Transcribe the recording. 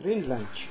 train lunch